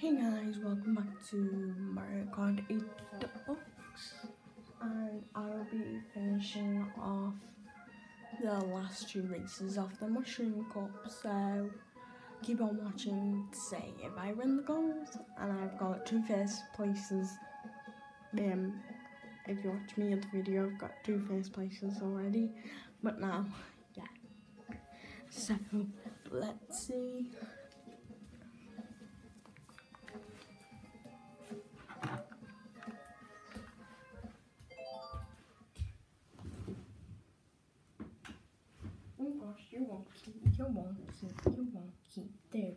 Hey guys, welcome back to Mario Kart 8 Deluxe and I'll be finishing off the last two races of the Mushroom Cup so keep on watching to see if I win the gold. And I've got two first places. Um, if you watch me in the video I've got two first places already but now yeah. So let's see won't keep, you won't keep. There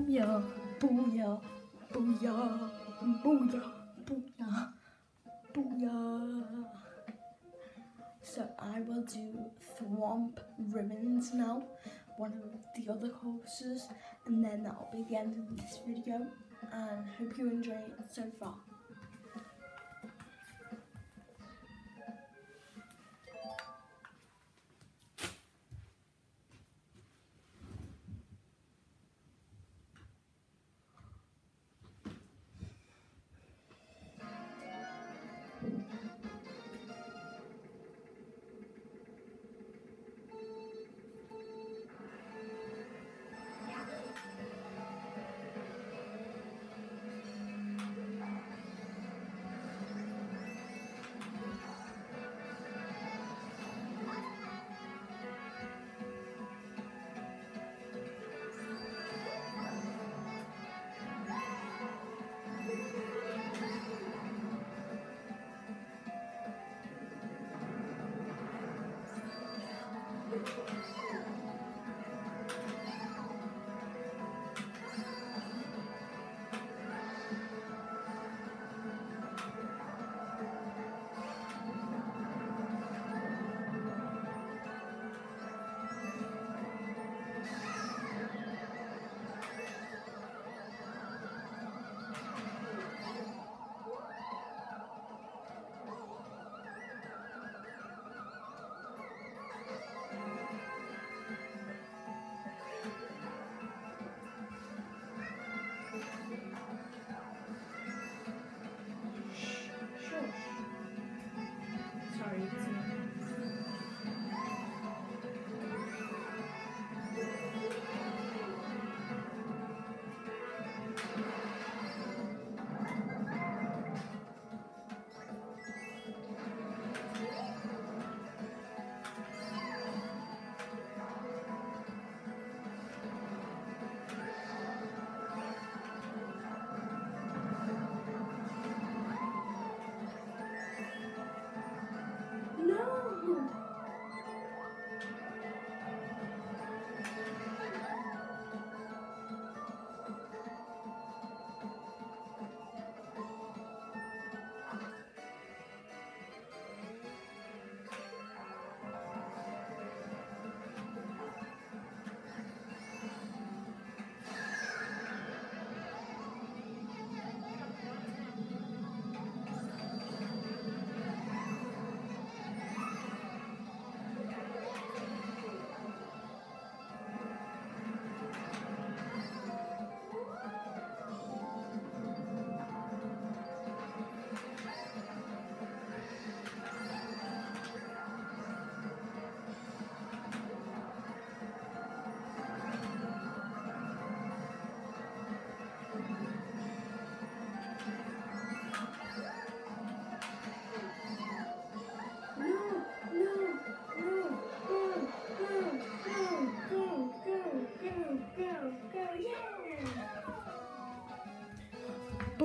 Booyah. Booyah. Booyah. Booyah. Booyah. Booyah. So I will do Thwomp Ruins now, one of the other courses, and then that'll be the end of this video. And hope you enjoy it so far.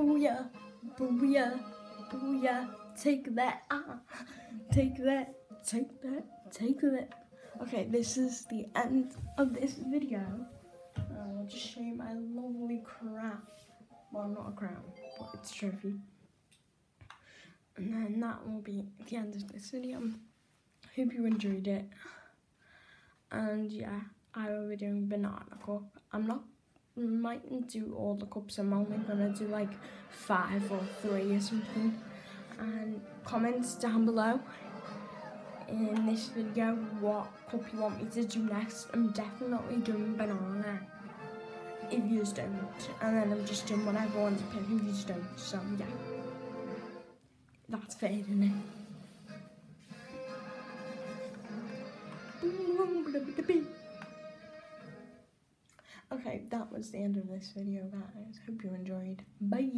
Booyah, booyah, booyah. Take that, ah, take that, take that, take that. Okay, this is the end of this video. Uh, I'll just show you my lovely crown. Well, not a crown, but it's a trophy. And then that will be the end of this video. Hope you enjoyed it. And yeah, I will be doing banana cup. I'm not mightn't do all the cups. I'm only gonna do like five or three or something. And comment down below in this video what cup you want me to do next. I'm definitely doing banana. If you don't, and then I'm just doing whatever I want to pick if you don't. So yeah, that's fair, isn't it? Okay, that was the end of this video, guys. Hope you enjoyed. Bye.